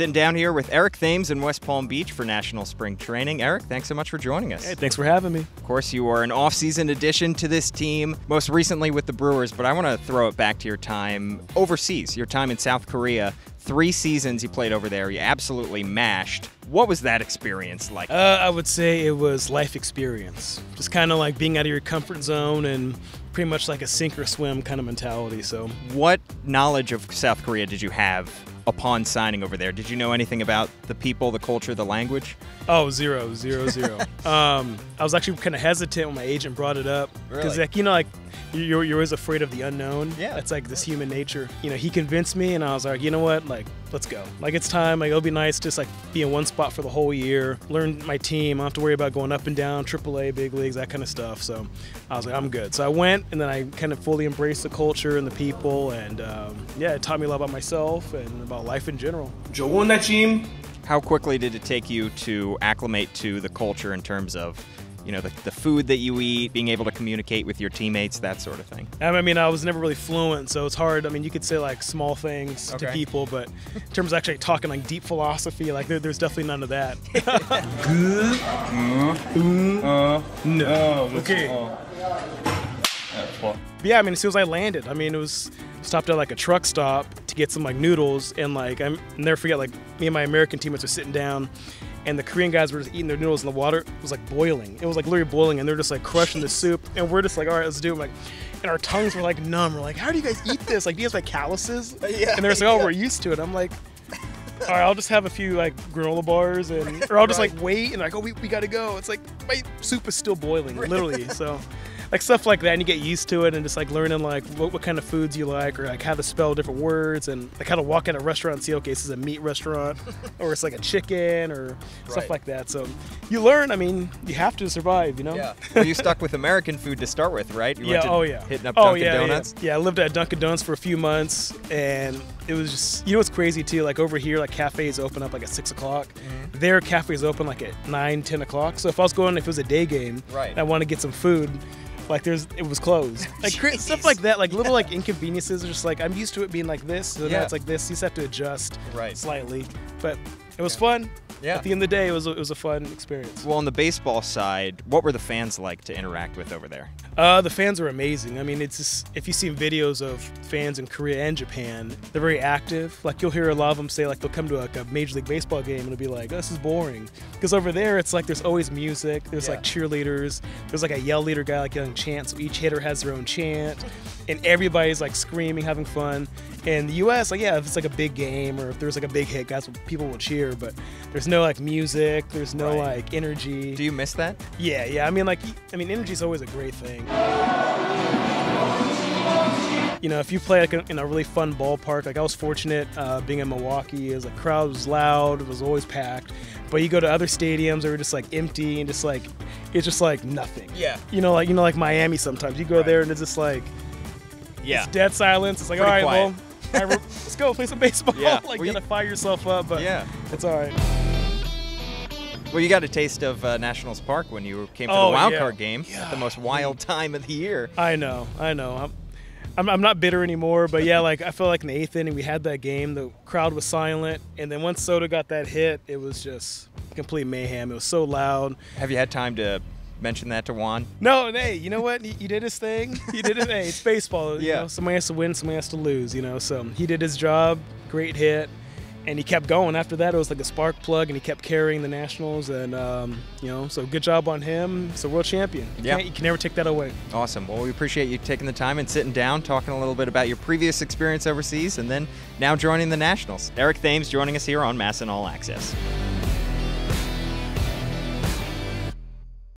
Sitting down here with Eric Thames in West Palm Beach for National Spring Training. Eric, thanks so much for joining us. Hey, thanks for having me. Of course, you are an off-season addition to this team, most recently with the Brewers, but I want to throw it back to your time overseas, your time in South Korea. Three seasons you played over there, you absolutely mashed. What was that experience like? Uh, I would say it was life experience. Just kind of like being out of your comfort zone and pretty much like a sink or swim kind of mentality. So, what knowledge of South Korea did you have upon signing over there? Did you know anything about the people, the culture, the language? Oh, zero, zero, zero. um, I was actually kind of hesitant when my agent brought it up because, Really? like, you know, like you're, you're always afraid of the unknown. Yeah. it's like this human nature. You know, he convinced me, and I was like, you know what, like, like, let's go. Like it's time. Like it'll be nice just like be in one spot for the whole year. Learn my team. I don't have to worry about going up and down, AAA, big leagues, that kind of stuff. So I was like, I'm good. So I went, and then I kind of fully embraced the culture and the people, and um, yeah, it taught me a lot about myself and about life in general. Join that team. How quickly did it take you to acclimate to the culture in terms of you know, the, the food that you eat, being able to communicate with your teammates, that sort of thing? I mean, I was never really fluent, so it's hard. I mean, you could say like small things okay. to people, but in terms of actually talking like deep philosophy, like there, there's definitely none of that. no. Okay. Yeah, I mean, as soon as I landed, I mean, it was stopped at like a truck stop to get some like noodles, and like I never forget, like me and my American teammates were sitting down, and the Korean guys were just eating their noodles, and the water It was like boiling. It was like literally boiling, and they're just like crushing the soup, and we're just like, all right, let's do it. Like, and our tongues were like numb. We're like, how do you guys eat this? Like, do you guys have like calluses? Yeah, And they're just like, oh, yeah. we're used to it. I'm like. All right, I'll just have a few like granola bars, and or I'll just Right. like wait and like, oh, we, we gotta go. It's like my soup is still boiling, literally. So, like stuff like that, and you get used to it, and just like learning like what, what kind of foods you like, or like how to spell different words, and like how to walk in a restaurant and see, okay, this is a meat restaurant, or it's like a chicken, or Right. stuff like that. So, you learn. I mean, you have to survive, you know. well, you stuck with American food to start with, right? You Yeah. Oh yeah. Hitting up oh Dunkin' yeah, Donuts. Yeah. yeah. I lived at Dunkin' Donuts for a few months, and it was just you know what's crazy too. Like over here, like cafes open up like at six o'clock. Mm-hmm. Their cafes open like at nine, ten o'clock. So if I was going, if it was a day game, Right. and I want to get some food. Like there's, it was closed. Like cra- stuff like that, like little like inconveniences. Are just like I'm used to it being like this, so Yeah. now it's like this. You just have to adjust Right. slightly, but it was fun. Yeah. At the end of the day, it was a, it was a fun experience. Well, on the baseball side, what were the fans like to interact with over there? Uh, the fans were amazing. I mean, it's just, if you've seen videos of fans in Korea and Japan, they're very active. Like you'll hear a lot of them say like they'll come to like a Major League Baseball game and it'll be like, this is boring. Because over there, it's like there's always music. There's like cheerleaders. There's like a yell leader guy like yelling chants. So each hitter has their own chant, and everybody's like screaming, having fun. In the U.S., like yeah, if it's like a big game or if there's like a big hit, guys, people will cheer. But there's no like music. There's no Right. like energy. Do you miss that? Yeah, yeah. I mean, like, I mean, energy is always a great thing. You know, if you play like in a really fun ballpark, like I was fortunate uh, being in Milwaukee, is like crowd was loud, it was always packed. But you go to other stadiums that were just like empty and just like it's just like nothing. Yeah. You know, like you know, like Miami. Sometimes you go Right. there and it's just like Yeah. it's dead silence. It's like Pretty all right, quiet. well, right, let's go play some baseball. Yeah. like Well, you- gotta fire yourself up, but Yeah. it's all right. Well, you got a taste of uh, Nationals Park when you came to Oh, the wild yeah. card game at the most wild time of the year. I know, I know. I'm, I'm, I'm not bitter anymore, but yeah, like I felt like in the eighth inning we had that game. The crowd was silent, and then once Soto got that hit, it was just complete mayhem. It was so loud. Have you had time to mention that to Juan? No, hey, you know what? He, he did his thing. He did it. hey, it's baseball. You Yeah. know, somebody has to win, somebody has to lose. You know, so he did his job. Great hit. And he kept going. After that, it was like a spark plug, and he kept carrying the Nationals. And um, you know, so good job on him. He's a world champion. Yeah. you can never take that away. Awesome. Well, we appreciate you taking the time and sitting down, talking a little bit about your previous experience overseas, and then now joining the Nationals. Eric Thames joining us here on MASN All Access.